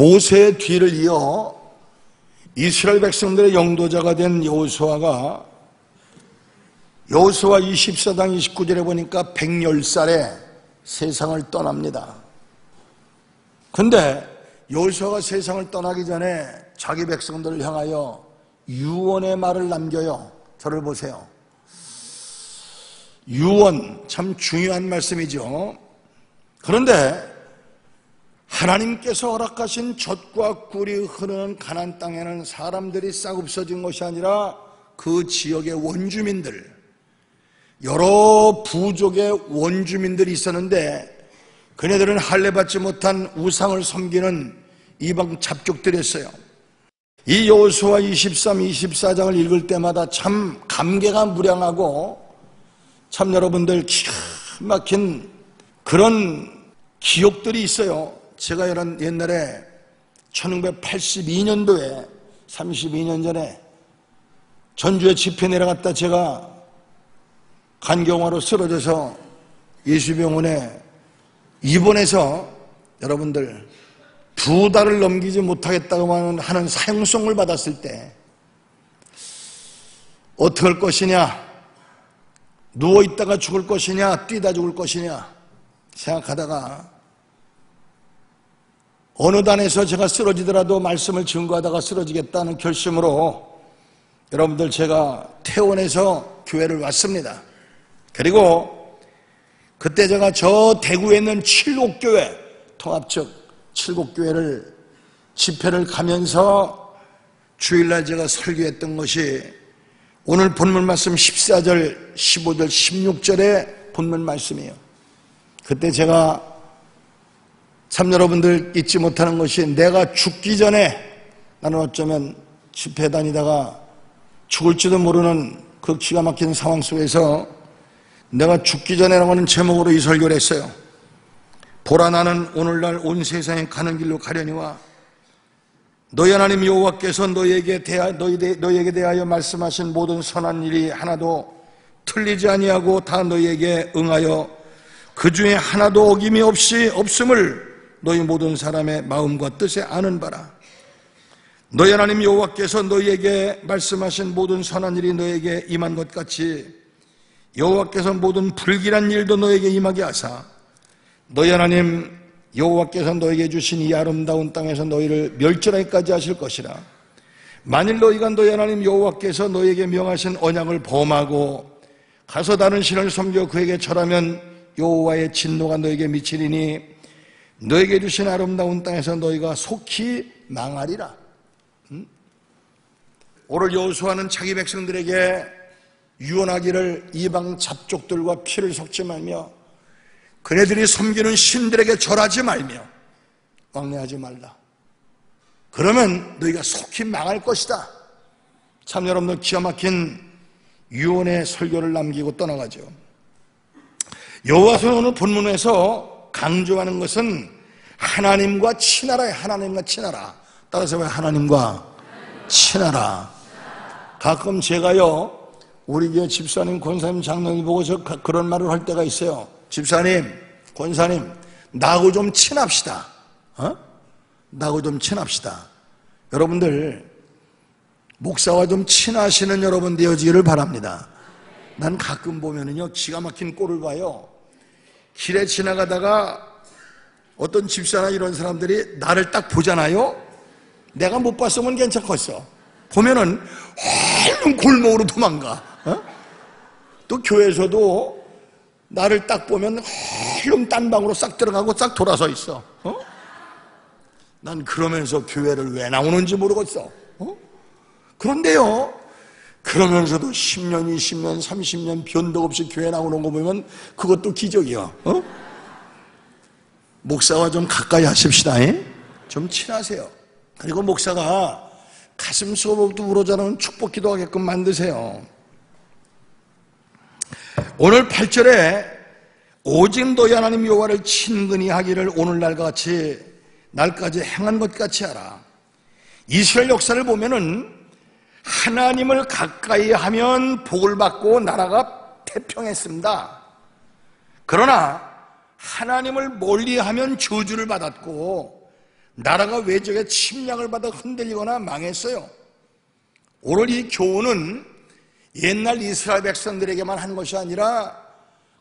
모세의 뒤를 이어 이스라엘 백성들의 영도자가 된 여호수아가 여호수아 24장 29절에 보니까 110살에 세상을 떠납니다. 근데 여호수아가 세상을 떠나기 전에 자기 백성들을 향하여 유언의 말을 남겨요. 저를 보세요. 유언 참 중요한 말씀이죠. 그런데 하나님께서 허락하신 젖과 꿀이 흐르는 가난 땅에는 사람들이 싹 없어진 것이 아니라 그 지역의 원주민들, 여러 부족의 원주민들이 있었는데 그네들은 할례받지 못한 우상을 섬기는 이방 잡족들이었어요. 이 여호수아 23, 24장을 읽을 때마다 참 감개가 무량하고 참 여러분들 기가 막힌 그런 기억들이 있어요. 제가 옛날에 1982년도에 32년 전에 전주에 집회 내려갔다 제가 간경화로 쓰러져서 예수병원에 입원해서 여러분들 두 달을 넘기지 못하겠다고 하는 사형송을 받았을 때 어떻게 할 것이냐? 누워있다가 죽을 것이냐? 뛰다 죽을 것이냐? 생각하다가 어느 단에서 제가 쓰러지더라도 말씀을 증거하다가 쓰러지겠다는 결심으로 여러분들 제가 퇴원해서 교회를 왔습니다. 그리고 그때 제가 저 대구에 있는 칠곡교회 통합적 칠곡교회를 집회를 가면서 주일날 제가 설교했던 것이 오늘 본문 말씀 14절, 15절, 16절의 본문 말씀이에요. 그때 제가 참 여러분들 잊지 못하는 것이 내가 죽기 전에 나는 어쩌면 집회 다니다가 죽을지도 모르는 그 기가 막힌 상황 속에서 내가 죽기 전에라고 하는 제목으로 이 설교를 했어요. 보라 나는 오늘날 온 세상에 가는 길로 가려니와 너희 하나님 여호와께서 너희에게 대하, 너희, 너희에게 대하여 말씀하신 모든 선한 일이 하나도 틀리지 아니하고 다 너희에게 응하여 그 중에 하나도 어김이 없이 없음을 너희 모든 사람의 마음과 뜻에 아는 바라. 너희 하나님 여호와께서 너희에게 말씀하신 모든 선한 일이 너에게 임한 것 같이 여호와께서 모든 불길한 일도 너에게 임하게 하사 너희 하나님 여호와께서 너에게 주신 이 아름다운 땅에서 너희를 멸절하기까지 하실 것이라. 만일 너희가 너희 하나님 여호와께서 너희에게 명하신 언약을 범하고 가서 다른 신을 섬겨 그에게 절하면 여호와의 진노가 너에게 미치리니 너에게 주신 아름다운 땅에서 너희가 속히 망하리라. 음? 오늘 여호수아는 자기 백성들에게 유언하기를 이방 잡족들과 피를 섞지 말며 그네들이 섬기는 신들에게 절하지 말며 왕래하지 말라. 그러면 너희가 속히 망할 것이다. 참 여러분들 기가 막힌 유언의 설교를 남기고 떠나가죠. 여호와서 오늘 본문에서 강조하는 것은 하나님과 친하라의 하나님과 친하라. 따라서 왜 하나님과 친하라. 가끔 제가요 우리 교회 집사님, 권사님, 장로님 보고서 그런 말을 할 때가 있어요. 집사님, 권사님, 나하고 좀 친합시다. 어? 나하고 좀 친합시다. 여러분들, 목사와 좀 친하시는 여러분 되어지기를 바랍니다. 난 가끔 보면은요, 기가 막힌 꼴을 봐요. 길에 지나가다가 어떤 집사나 이런 사람들이 나를 딱 보잖아요? 내가 못 봤으면 괜찮겠어. 보면은 얼른 골목으로 도망가. 어? 또 교회에서도 나를 딱 보면 헐렁 딴 방으로 싹 들어가고 싹 돌아서 있어. 어? 난 그러면서 교회를 왜 나오는지 모르겠어. 어? 그런데요, 그러면서도 10년, 20년, 30년 변덕 없이 교회 나오는 거 보면 그것도 기적이야. 어? 목사와 좀 가까이 하십시다. 에? 좀 친하세요. 그리고 목사가 가슴 속으로부터 우러자는 축복 기도하게끔 만드세요. 오늘 8절에 오직 너희 하나님 여호와를 친근히 하기를 오늘날과 같이 날까지 행한 것 같이 하라. 이스라엘 역사를 보면은 하나님을 가까이 하면 복을 받고 나라가 태평했습니다. 그러나 하나님을 멀리 하면 저주를 받았고 나라가 외적의 침략을 받아 흔들리거나 망했어요. 오늘 이 교훈은 옛날 이스라엘 백성들에게만 한 것이 아니라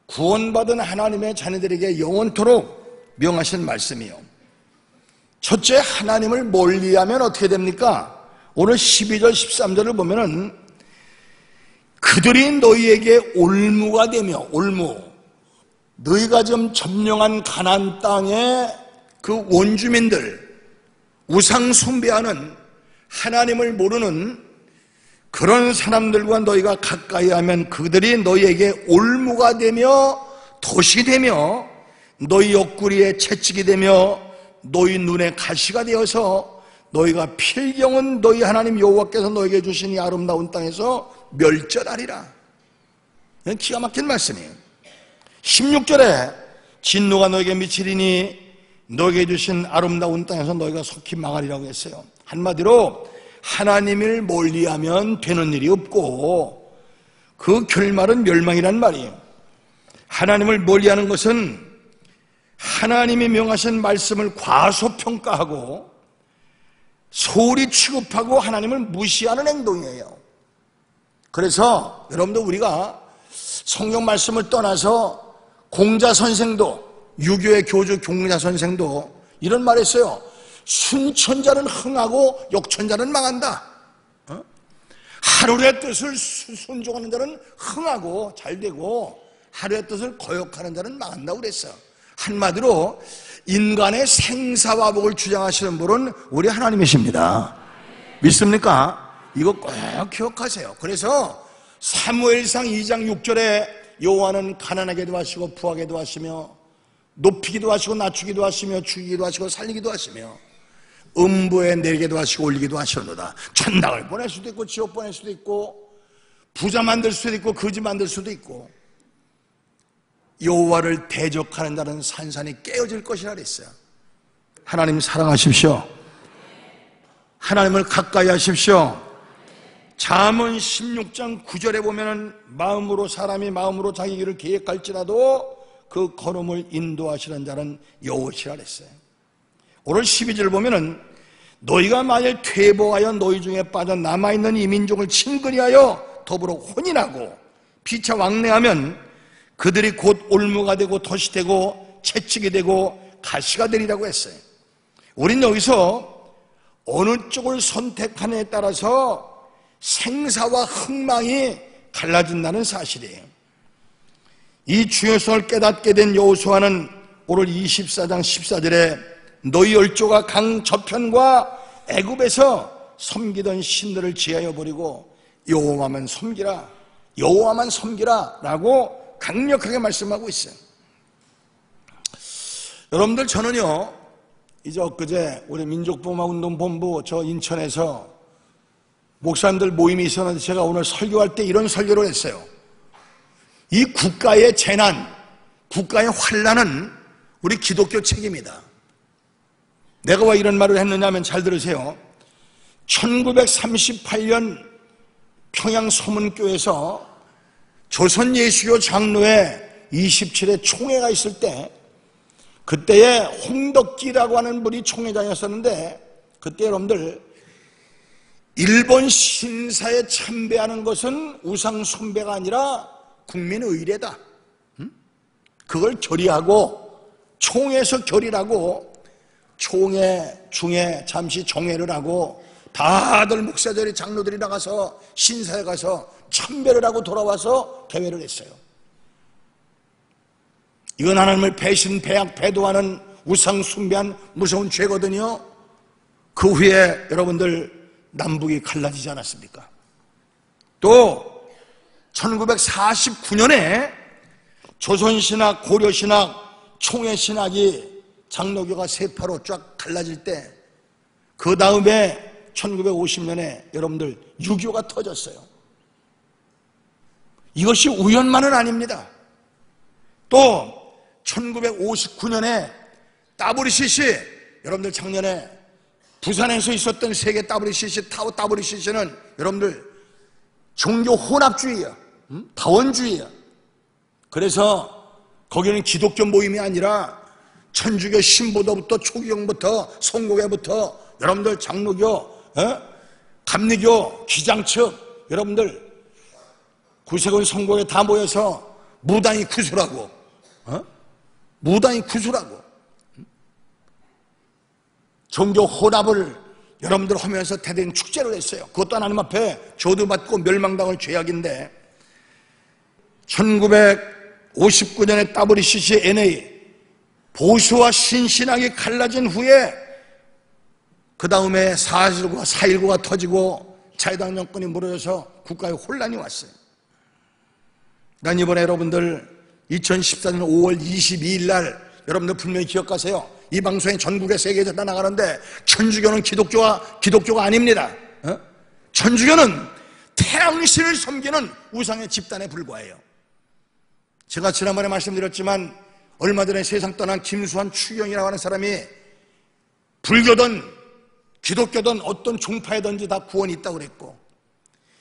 구원받은 하나님의 자녀들에게 영원토록 명하신 말씀이요. 첫째, 하나님을 멀리하면 어떻게 됩니까? 오늘 12절, 13절을 보면은 그들이 너희에게 올무가 되며, 올무. 너희가 지금 점령한 가난 땅의 그 원주민들, 우상 숭배하는 하나님을 모르는 그런 사람들과 너희가 가까이 하면 그들이 너희에게 올무가 되며 도시 되며 너희 옆구리에 채찍이 되며 너희 눈에 가시가 되어서 너희가 필경은 너희 하나님 여호와께서 너에게 주신 이 아름다운 땅에서 멸절하리라. 기가 막힌 말씀이에요. 16절에 진노가 너에게 미치리니 너에게 주신 아름다운 땅에서 너희가 속히 망하리라고 했어요. 한마디로 하나님을 멀리하면 되는 일이 없고 그 결말은 멸망이란 말이에요. 하나님을 멀리하는 것은 하나님이 명하신 말씀을 과소평가하고 소홀히 취급하고 하나님을 무시하는 행동이에요. 그래서 여러분들 우리가 성경 말씀을 떠나서 공자 선생도 유교의 교주 공자 선생도 이런 말 했어요. 순천자는 흥하고 역천자는 망한다. 어? 하루의 뜻을 순종하는 자는 흥하고 잘 되고 하루의 뜻을 거역하는 자는 망한다고 그랬어요. 한마디로 인간의 생사화복을 주장하시는 분은 우리 하나님이십니다. 믿습니까? 이거 꼭 기억하세요. 그래서 사무엘상 2장 6절에 여호와는 가난하게도 하시고 부하게도 하시며 높이기도 하시고 낮추기도 하시며 죽이기도 하시고 살리기도 하시며 음부에 내리기도 하시고 올리기도 하시는도다 천당을 보낼 수도 있고 지옥 보낼 수도 있고 부자 만들 수도 있고 거지 만들 수도 있고 여호와를 대적하는 자는 산산이 깨어질 것이라 그랬어요. 하나님 사랑하십시오. 하나님을 가까이 하십시오. 잠언 16장 9절에 보면은 마음으로 사람이 마음으로 자기 길을 계획할지라도 그 걸음을 인도하시는 자는 여호시라 그랬어요. 오늘 12절 보면은 너희가 만일 퇴보하여 너희 중에 빠져 남아있는 이 민족을 친근히하여 더불어 혼인하고 피차 왕래하면 그들이 곧 올무가 되고 덫이 되고 채찍이 되고 가시가 되리라고 했어요. 우린 여기서 어느 쪽을 선택하느냐에 따라서 생사와 흥망이 갈라진다는 사실이에요. 이 중요성을 깨닫게 된 여호수아는 오늘 24장 14절에 너희 열조가 강 저편과 애굽에서 섬기던 신들을 지하여 버리고 여호와만 섬기라 여호와만 섬기라라고 강력하게 말씀하고 있어요. 여러분들 저는요 이제 엊그제 우리 민족보호운동본부 저 인천에서 목사님들 모임이 있었는데 제가 오늘 설교할 때 이런 설교를 했어요. 이 국가의 재난, 국가의 환란은 우리 기독교 책임이다. 내가 왜 이런 말을 했느냐면 잘 들으세요. 1938년 평양 소문교에서 조선 예수교 장로회 27회 총회가 있을 때 그때에 홍덕기라고 하는 분이 총회장이었었는데 그때 여러분들 일본 신사에 참배하는 것은 우상 숭배가 아니라 국민의례다. 그걸 결의하고 총회에서 결의하고 총회 중에 잠시 종회를 하고 다들 목사들이 장로들이 나가서 신사에 가서 참배를 하고 돌아와서 대회를 했어요. 이건 하나님을 배신, 배약, 배도하는 우상 숭배한 무서운 죄거든요. 그 후에 여러분들 남북이 갈라지지 않았습니까? 또 1949년에 조선신학, 고려신학, 총회신학이 장로교가 세파로 쫙 갈라질 때 그 다음에 1950년에 여러분들 유교가 터졌어요. 이것이 우연만은 아닙니다. 또 1959년에 WCC 여러분들 작년에 부산에서 있었던 세계 WCC 타워 WCC는 여러분들 종교 혼합주의야. 다원주의야. 그래서 거기는 기독교 모임이 아니라 천주교 신보도부터 초기경부터 성고교부터 여러분들 장로교, 어? 감리교, 기장측 여러분들 구세군 성고에 다 모여서 무당이 구수라고 어? 무당이 구수라고 종교 혼합을 여러분들 하면서 대대적인 축제를 했어요. 그것도 하나님 앞에 조도받고 멸망당할 죄악인데 1959년에 WCC NA 보수와 신신하게 갈라진 후에 그 다음에 4.19가 4.19가 터지고 자유당 정권이 무너져서 국가에 혼란이 왔어요. 난 이번에 여러분들 2014년 5월 22일 날 여러분들 분명히 기억하세요. 이 방송에 전국의 세계에서 다 나가는데 천주교는 기독교가 기독교가 아닙니다. 어? 천주교는 태양신을 섬기는 우상의 집단에 불과해요. 제가 지난번에 말씀드렸지만 얼마 전에 세상 떠난 김수환 추경이라고 하는 사람이 불교든 기독교든 어떤 종파에든지 다 구원이 있다고 그랬고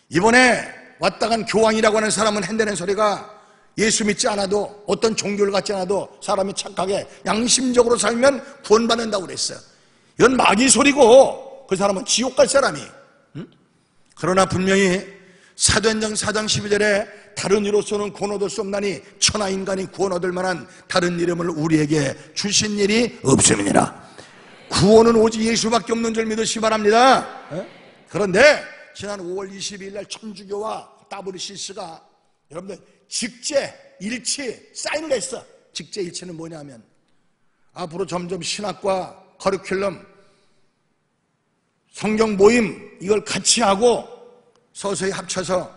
이번에 왔다 간 교황이라고 하는 사람은 한다는 소리가 예수 믿지 않아도 어떤 종교를 갖지 않아도 사람이 착하게 양심적으로 살면 구원받는다고 그랬어요. 이건 마귀 소리고 그 사람은 지옥 갈 사람이. 그러나 분명히 사도행전 4장 12절에 다른 이로서는 구원 얻을 수 없나니 천하 인간이 구원 얻을 만한 다른 이름을 우리에게 주신 일이 없음이니라. 구원은 오직 예수밖에 없는 줄 믿으시기 바랍니다. 그런데 지난 5월 22일 날 천주교와 WCC가 여러분들 직제, 일치, 사인을 했어. 직제, 일치는 뭐냐면 앞으로 점점 신학과 커리큘럼, 성경 모임 이걸 같이 하고 서서히 합쳐서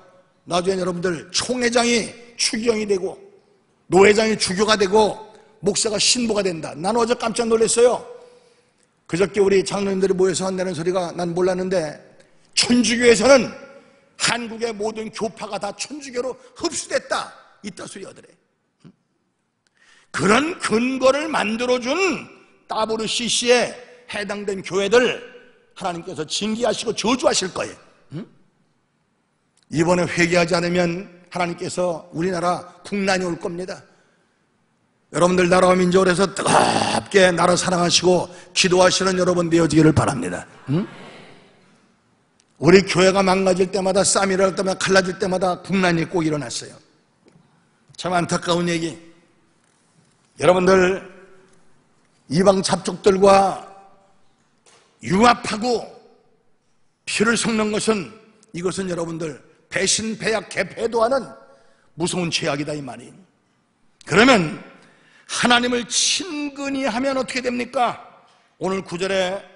나중에 여러분들 총회장이 추경이 되고 노회장이 주교가 되고 목사가 신부가 된다. 난 어제 깜짝 놀랐어요. 그저께 우리 장로님들이 모여서 한다는 소리가 난 몰랐는데 천주교에서는 한국의 모든 교파가 다 천주교로 흡수됐다. 이따 소리 하더래. 그런 근거를 만들어준 WCC에 해당된 교회들 하나님께서 징계하시고 저주하실 거예요. 이번에 회개하지 않으면 하나님께서 우리나라 국난이 올 겁니다. 여러분들 나라와 민족에서 뜨겁게 나라 사랑하시고 기도하시는 여러분 되어지기를 바랍니다. 응? 우리 교회가 망가질 때마다 쌈이 일어날 때마다 갈라질 때마다 국난이 꼭 일어났어요. 참 안타까운 얘기. 여러분들 이방 잡족들과 융합하고 피를 섞는 것은 이것은 여러분들 배신, 배약, 개패도 하는 무서운 죄악이다 이 말이. 그러면 하나님을 친근히 하면 어떻게 됩니까? 오늘 구절에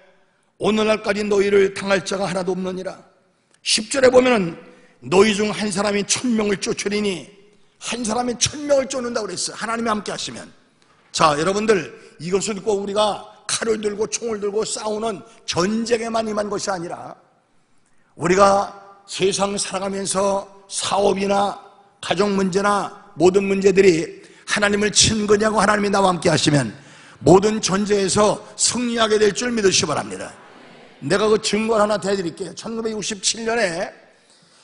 오늘날까지 너희를 당할 자가 하나도 없느니라. 10절에 보면은 너희 중 한 사람이 천명을 쫓으리니 한 사람이 천명을 쫓는다고 그랬어요 하나님이 함께 하시면. 자 여러분들 이것은 꼭 우리가 칼을 들고 총을 들고 싸우는 전쟁에만 임한 것이 아니라 우리가 세상 살아가면서 사업이나 가정 문제나 모든 문제들이 하나님을 친근하고 하나님이 나와 함께 하시면 모든 전쟁에서 승리하게 될 줄 믿으시기 바랍니다 내가 그 증거를 하나 대드릴게요. 1967년에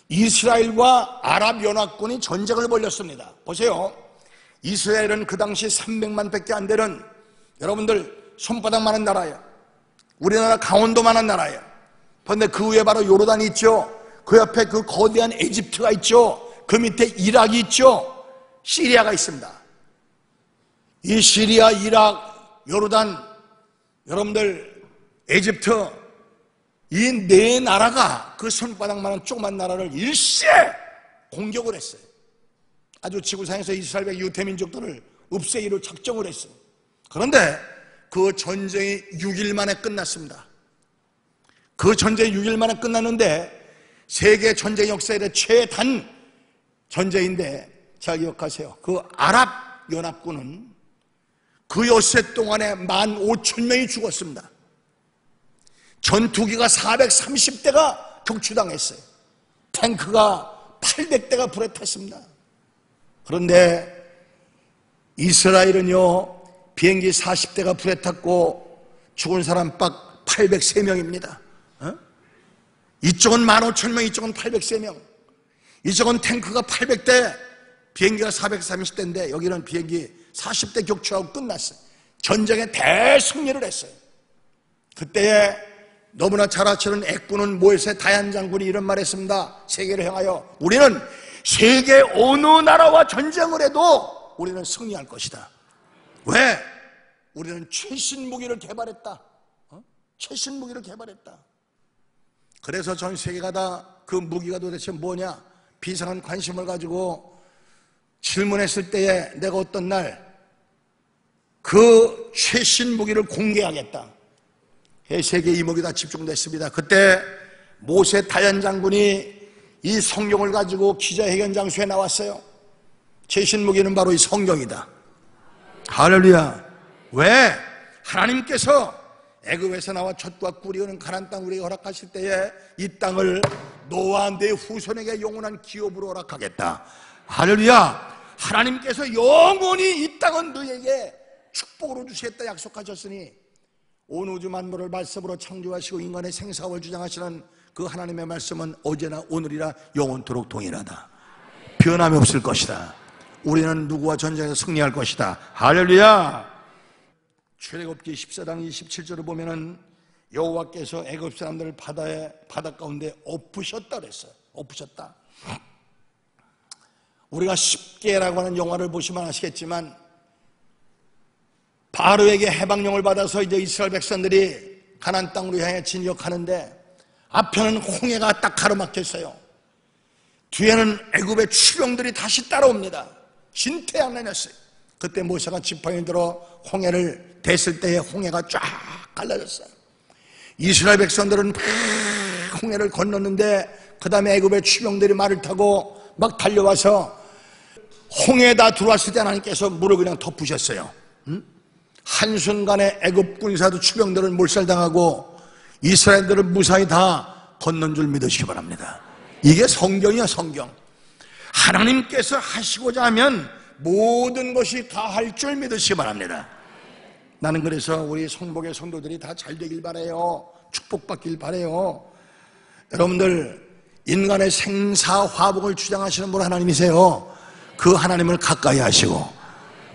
이스라엘과 아랍연합군이 전쟁을 벌였습니다. 보세요. 이스라엘은 그 당시 300만 밖에 안 되는 여러분들 손바닥만한 나라예요. 우리나라 강원도만한 나라예요. 그런데 그 위에 바로 요르단이 있죠. 그 옆에 그 거대한 에집트가 있죠. 그 밑에 이락이 있죠. 시리아가 있습니다. 이 시리아, 이락, 요르단, 여러분들 에집트 이 네 나라가 그 손바닥만한 조그만 나라를 일시에 공격을 했어요. 아주 지구상에서 이스라엘의 유태민족들을 없애기로 작정을 했어요. 그런데 그 전쟁이 6일 만에 끝났습니다. 그 전쟁이 6일 만에 끝났는데 세계 전쟁 역사에 최단 전쟁인데 잘 기억하세요. 그 아랍 연합군은 그 엿새 동안에 15,000명이 죽었습니다. 전투기가 430대가 격추당했어요. 탱크가 800대가 불에 탔습니다. 그런데 이스라엘은요, 비행기 40대가 불에 탔고 죽은 사람 빡 803명입니다. 어? 이쪽은 15,000명, 이쪽은 803명. 이쪽은 탱크가 800대, 비행기가 430대인데 여기는 비행기 40대 격추하고 끝났어요. 전쟁에 대승리를 했어요. 그때에 너무나 잘 아시는 액군은 모에세 다얀 장군이 이런 말 했습니다. 세계를 향하여 우리는 세계 어느 나라와 전쟁을 해도 우리는 승리할 것이다. 왜? 우리는 최신 무기를 개발했다. 어? 최신 무기를 개발했다. 그래서 전 세계가 다 그 무기가 도대체 뭐냐? 비상한 관심을 가지고 질문했을 때에 내가 어떤 날 그 최신 무기를 공개하겠다. 세계 이목이 다 집중됐습니다. 그때 모세 다연 장군이 이 성경을 가지고 기자회견 장소에 나왔어요. 최신 무기는 바로 이 성경이다. 할렐루야. 왜? 하나님께서 애굽에서 나와 젖과 꿀이 오는 가난 땅 우리에게 허락하실 때에 이 땅을 노아 내 후손에게 영원한 기업으로 허락하겠다. 할렐루야. 하나님께서 영원히 이 땅은 너에게 축복으로 주시겠다 약속하셨으니 온 우주 만물을 말씀으로 창조하시고 인간의 생사업을 주장하시는 그 하나님의 말씀은 어제나 오늘이라 영원토록 동일하다. 변함이 없을 것이다. 우리는 누구와 전쟁에서 승리할 것이다. 할렐루야. 출애굽기 14장 27절을 보면은 여호와께서 애굽 사람들을 바다에 바다 가운데 엎으셨다 그랬어요. 엎으셨다. 우리가 십계라고 하는 영화를 보시면 아시겠지만 바로에게 해방령을 받아서 이제 이스라엘 백성들이 가난 땅으로 향해 진격하는데 앞에는 홍해가 딱 가로막혀 있어요. 뒤에는 애굽의 추병들이 다시 따라옵니다. 진퇴양 내렸어요. 그때 모세가 지팡이 들어 홍해를 댔을 때에 홍해가 쫙 갈라졌어요. 이스라엘 백성들은 홍해를 건넜는데 그 다음에 애굽의 추병들이 말을 타고 막 달려와서 홍해에 다 들어왔을 때 하나님께서 물을 그냥 덮으셨어요. 응? 한순간에 애굽 군사도 추병들은 몰살당하고 이스라엘들은 무사히 다 건넌 줄 믿으시기 바랍니다. 이게 성경이야 성경. 하나님께서 하시고자 하면 모든 것이 다 할 줄 믿으시기 바랍니다. 나는 그래서 우리 성복의 성도들이 다 잘 되길 바래요. 축복받길 바래요. 여러분들 인간의 생사화복을 주장하시는 분 하나님이세요. 그 하나님을 가까이 하시고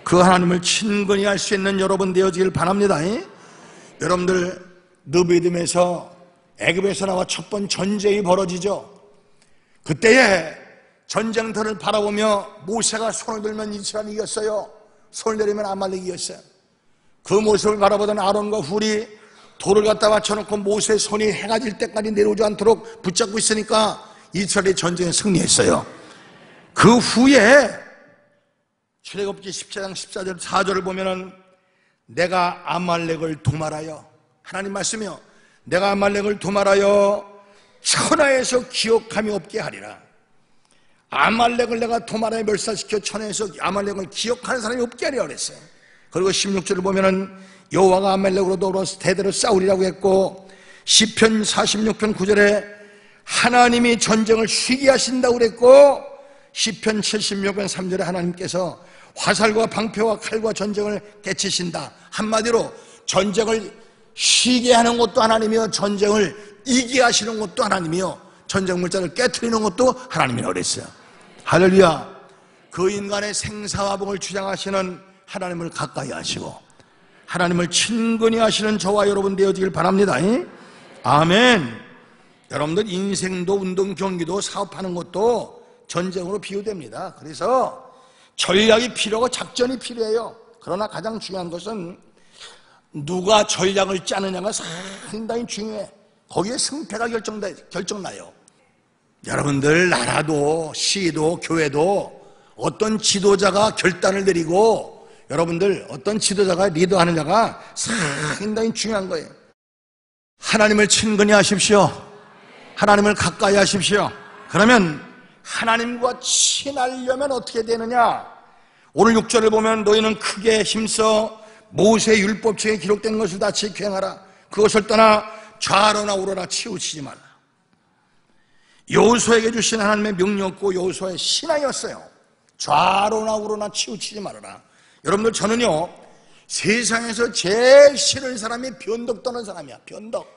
그 하나님을 친근히 할 수 있는 여러분 되어지길 바랍니다. 여러분들 느비듬에서 애굽에서 나와 첫 번 전쟁이 벌어지죠. 그때에 전쟁터를 바라보며 모세가 손을 들면 이스라엘이 이겼어요. 손을 내리면 아말렉이 이겼어요. 그 모습을 바라보던 아론과 훌이 돌을 갖다 맞춰놓고 모세의 손이 해가 질 때까지 내려오지 않도록 붙잡고 있으니까 이스라엘이 전쟁에 승리했어요. 그 후에 출애굽기 14장 14절 4절을 보면은 내가 아말렉을 도말하여 하나님 말씀이요 내가 아말렉을 도말하여 천하에서 기억함이 없게 하리라. 아말렉을 내가 도말하여 멸살시켜 천하에서 아말렉을 기억하는 사람이 없게 하리라 그랬어요. 그리고 16절을 보면은 여호와가 아말렉으로 더불어서 대대로 싸우리라고 했고 시편 46편 9절에 하나님이 전쟁을 쉬게 하신다고 그랬고 시편 76편 3절에 하나님께서 화살과 방패와 칼과 전쟁을 깨치신다. 한마디로 전쟁을 쉬게 하는 것도 하나님이요 전쟁을 이기게 하시는 것도 하나님이요 전쟁 물자를 깨뜨리는 것도 하나님이라고 그랬어요. 할렐루야. 그 인간의 생사화복을 주장하시는 하나님을 가까이 하시고 하나님을 친근히 하시는 저와 여러분 되어지길 바랍니다. 아멘. 여러분들 인생도 운동 경기도 사업하는 것도 전쟁으로 비유됩니다. 그래서 전략이 필요하고 작전이 필요해요. 그러나 가장 중요한 것은 누가 전략을 짜느냐가 상당히 중요해. 거기에 승패가 결정돼, 결정나요. 여러분들 나라도 시도 교회도 어떤 지도자가 결단을 내리고 여러분들 어떤 지도자가 리더하느냐가 상당히 중요한 거예요. 하나님을 친근히 하십시오. 하나님을 가까이 하십시오. 그러면 하나님과 친하려면 어떻게 되느냐? 오늘 6절을 보면 너희는 크게 힘써 모세 율법책에 기록된 것을 다 지켜행하라. 그것을 떠나 좌로나 우로나 치우치지 말라. 여호수에게 주신 하나님의 명령고 여호수의 신앙이었어요. 좌로나 우로나 치우치지 말아라. 여러분들 저는요 세상에서 제일 싫은 사람이 변덕 떠는 사람이야. 변덕,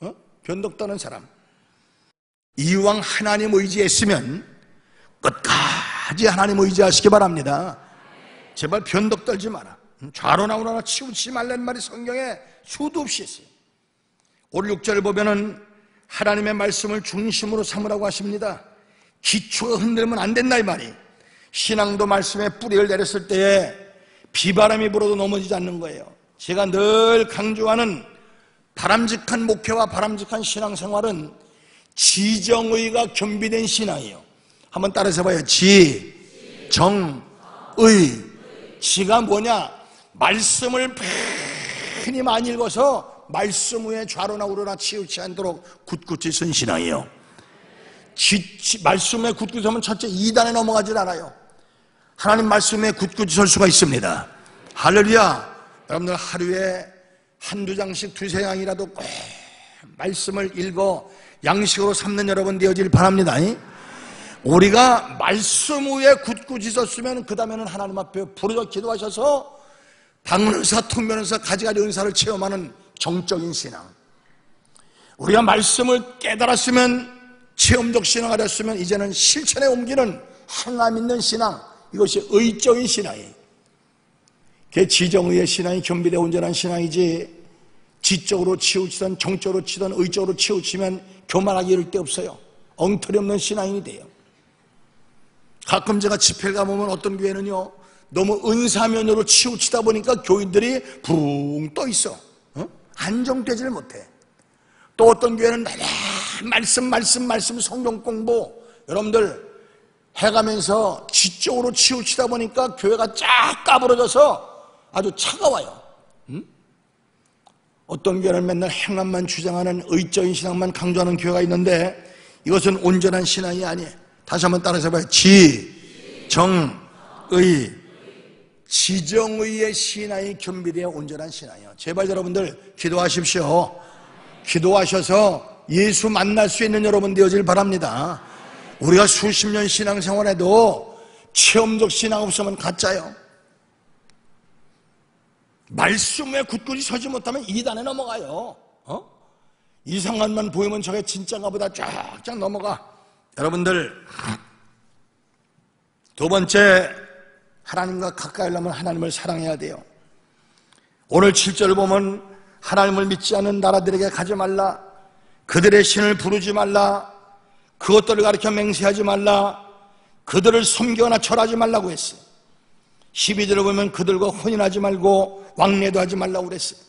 어? 변덕 떠는 사람. 이왕 하나님 의지했으면 끝까지 하나님 의지하시기 바랍니다. 제발 변덕 떨지 마라. 좌로 나오나 치우치지 말라는 말이 성경에 수도 없이 있어요. 5, 6절 보면은 하나님의 말씀을 중심으로 삼으라고 하십니다. 기초가 흔들면 안 된다 이 말이. 신앙도 말씀에 뿌리를 내렸을 때에 비바람이 불어도 넘어지지 않는 거예요. 제가 늘 강조하는 바람직한 목회와 바람직한 신앙생활은 지정의가 겸비된 신앙이에요. 한번 따라서 봐요. 지, 정, 의. 지가 뭐냐? 말씀을 많이 많이 읽어서 말씀 위에 좌로나 우로나 치우치 않도록 굳굳이 쓴 신앙이에요. 지, 지, 말씀에 굳굳이 서면 첫째 이단에 넘어가질 않아요. 하나님 말씀에 굳굳이 설 수가 있습니다. 할렐루야! 여러분들 하루에 한두 장씩 두세 장이라도 꼭 말씀을 읽어 양식으로 삼는 여러분 되어질 바랍니다. 우리가 말씀 위에 굳굳이 섰으면 그 다음에는 하나님 앞에 부르짖어 기도하셔서 방문은사, 통면은사, 가지가지 은사를 체험하는 정적인 신앙. 우리가 말씀을 깨달았으면 체험적 신앙을 하렸으면 이제는 실천에 옮기는 행함 있는 신앙. 이것이 의적인 신앙이에요. 그게 지정의의 신앙이 겸비되 온전한 신앙이지 지적으로 치우치든 정적으로 치든 의적으로 치우치면 교만하기 이를 데 없어요. 엉터리 없는 신앙인이 돼요. 가끔 제가 집회를 가보면 어떤 교회는요, 너무 은사면으로 치우치다 보니까 교인들이 붕 떠 있어. 어? 안정되지를 못해. 또 어떤 교회는 매일 말씀, 말씀, 말씀, 성경 공부, 여러분들 해가면서 지적으로 치우치다 보니까 교회가 쫙 까부러져서 아주 차가워요. 음? 어떤 교회는 맨날 행함만 주장하는 의적인 신앙만 강조하는 교회가 있는데 이것은 온전한 신앙이 아니에요. 다시 한번 따라서 봐요. 지, 정, 의. 지정의의 신앙이 겸비되어 온전한 신앙이에요. 제발 여러분들 기도하십시오. 기도하셔서 예수 만날 수 있는 여러분 되어질 바랍니다. 우리가 수십 년 신앙생활에도 체험적 신앙 없으면 가짜요. 말씀에 굳굳이 서지 못하면 이단에 넘어가요. 어? 이상한만 보이면 저게 진짜가 보다 쫙쫙 넘어가. 여러분들, 두 번째, 하나님과 가까이 하려면 하나님을 사랑해야 돼요. 오늘 7절 보면 하나님을 믿지 않는 나라들에게 가지 말라. 그들의 신을 부르지 말라. 그것들을 가리켜 맹세하지 말라. 그들을 섬겨나 철하지 말라고 했어요. 12절을 보면 그들과 혼인하지 말고 왕래도 하지 말라고 그랬어요.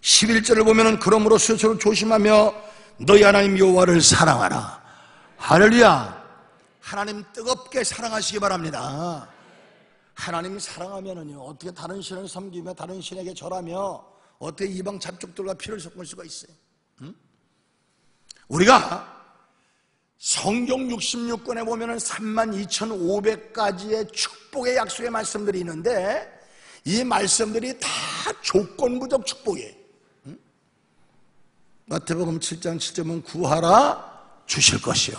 11절을 보면 그러므로 스스로 조심하며 너희 하나님 여호와를 사랑하라. 할렐루야. 하나님 뜨겁게 사랑하시기 바랍니다. 하나님 사랑하면은요 어떻게 다른 신을 섬기며 다른 신에게 절하며 어떻게 이방 잡족들과 피를 섞을 수가 있어요? 응? 우리가 성경 66권에 보면은 32,500가지의 축복의 약속의 말씀들이 있는데 이 말씀들이 다 조건부적 축복이에요. 응? 마태복음 7장 7절은 구하라 주실 것이요.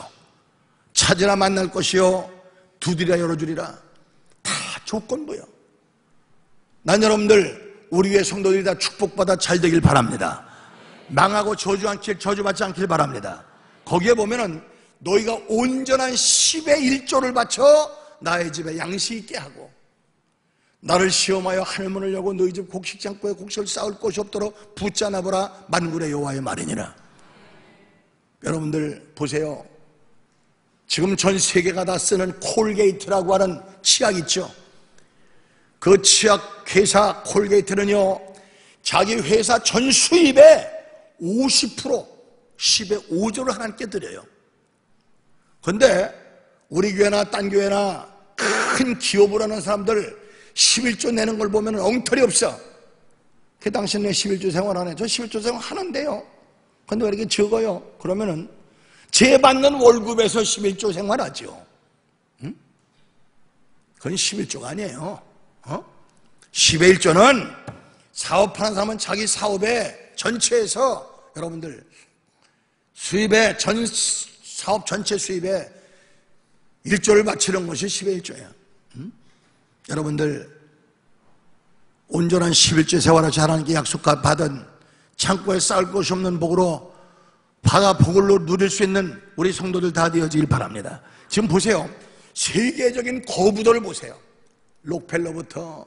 찾으라 만날 것이요. 두드리라 열어주리라. 다 조건부요. 난 여러분들 우리 위에 성도들이 다 축복받아 잘 되길 바랍니다. 망하고 저주 않길 저주받지 않길 바랍니다. 거기에 보면은 너희가 온전한 10의 1조를 바쳐 나의 집에 양식 있게 하고 나를 시험하여 하늘문을 열고 너희 집 곡식 창고에 곡식을 쌓을 곳이 없도록 붙잡아보라 만군의 여호와의 말이니라 여러분들 보세요 지금 전 세계가 다 쓰는 콜게이트라고 하는 치약 있죠 그 치약 회사 콜게이트는요 자기 회사 전 수입의 50% 10의 5조를 하나님께 드려요 근데 우리 교회나 딴 교회나 큰 기업을 하는 사람들 11조 내는 걸 보면 엉터리 없어. 그 당신 왜 11조 생활하네? 저 11조 생활 하는데요. 근데 왜 이렇게 적어요? 그러면은 제 받는 월급에서 11조 생활하죠. 응? 그건 11조가 아니에요. 어? 10의 1조는 사업하는 사람은 자기 사업의 전체에서 여러분들 수입의 전 사업 전체 수입의 1조를 바치는 것이 10의 1조예요. 여러분들 온전한 11조 세월을 잘하는 약속 받은 창고에 쌓을 것이 없는 복으로 바다 복을 누릴 수 있는 우리 성도들 다 되어지길 바랍니다. 지금 보세요. 세계적인 거부도를 보세요. 록펠러부터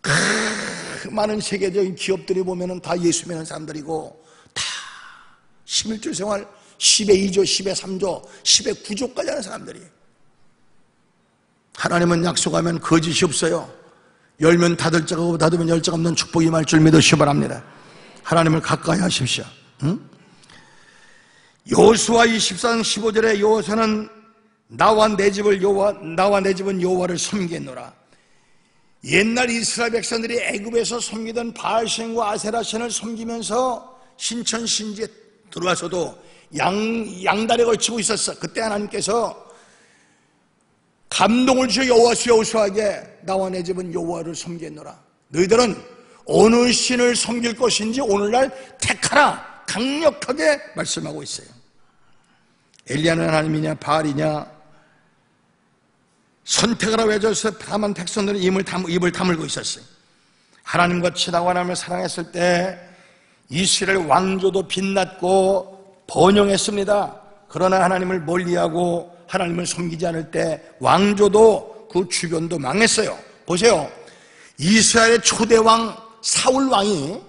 그 많은 세계적인 기업들이 보면은 다 예수 믿는 사람들이고 다 11조 생활 10의 2조, 10의 3조, 10의 9조까지 하는 사람들이 하나님은 약속하면 거짓이 없어요. 열면 닫을 자가 없고 닫으면 열 자가 없는 축복이 말 줄 믿으시기 바랍니다. 하나님을 가까이 하십시오. 응? 여호수아 24장 15절에 여호수아는 나와 내 집을 여호와 나와 내 집은 여호와를 섬기노라. 옛날 이스라엘 백성들이 애굽에서 섬기던 바알신과 아세라신을 섬기면서 신천 신지에 들어와서도 양 양다리 걸치고 있었어. 그때 하나님께서 감동을 주어 여호와 수 여호수아에게 나와 내 집은 여호와를 섬기노라. 너희들은 어느 신을 섬길 것인지 오늘날 택하라. 강력하게 말씀하고 있어요. 엘리야는 하나님이냐 바알이냐 선택을 하고 해줘서 다만 백성들은 입을, 담, 입을 다물고 있었어요. 하나님과 친하고 하나님을 사랑했을 때 이스라엘 왕조도 빛났고 번영했습니다. 그러나 하나님을 멀리하고 하나님을 섬기지 않을 때 왕조도 그 주변도 망했어요. 보세요. 이스라엘의 초대왕 사울 왕이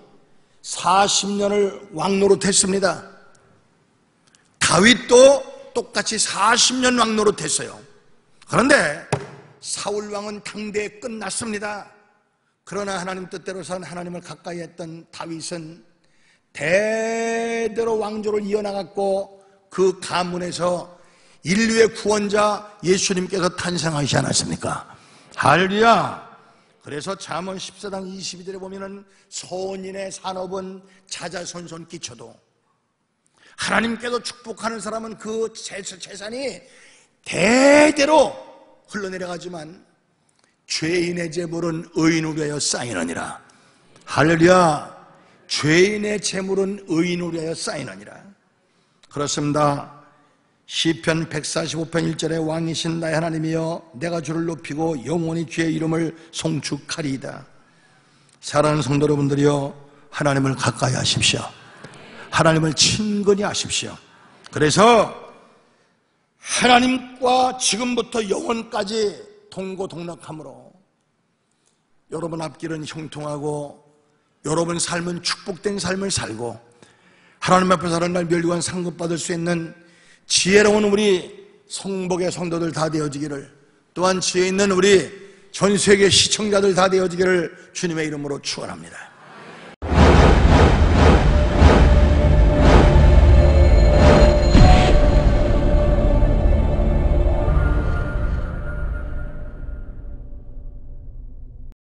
40년을 왕노릇했습니다. 다윗도 똑같이 40년 왕노릇했어요. 그런데 사울 왕은 당대에 끝났습니다. 그러나 하나님 뜻대로선 하나님을 가까이 했던 다윗은 대대로 왕조를 이어나갔고 그 가문에서 인류의 구원자 예수님께서 탄생하시지 않았습니까? 할렐루야! 그래서 잠언 14장 22절에 보면은 소인의 산업은 자자손손 끼쳐도 하나님께서 축복하는 사람은 그 재산이 대대로 흘러내려가지만 죄인의 재물은 의인을 위하여 쌓이느니라. 할렐루야. 죄인의 재물은 의인을 위하여 쌓이느니라. 그렇습니다. 시편 145편 1절에 왕이신 나의 하나님이여 내가 주를 높이고 영원히 주의 이름을 송축하리이다. 사랑하는 성도 여러분들이여 하나님을 가까이 하십시오. 하나님을 친근히 하십시오. 그래서 하나님과 지금부터 영원까지 동고동락함으로 여러분 앞길은 형통하고 여러분 삶은 축복된 삶을 살고 하나님 앞에 사는 날 멸류관 상급받을 수 있는 지혜로운 우리 성복의 성도들 다 되어지기를 또한 지혜 있는 우리 전 세계 시청자들 다 되어지기를 주님의 이름으로 축원합니다.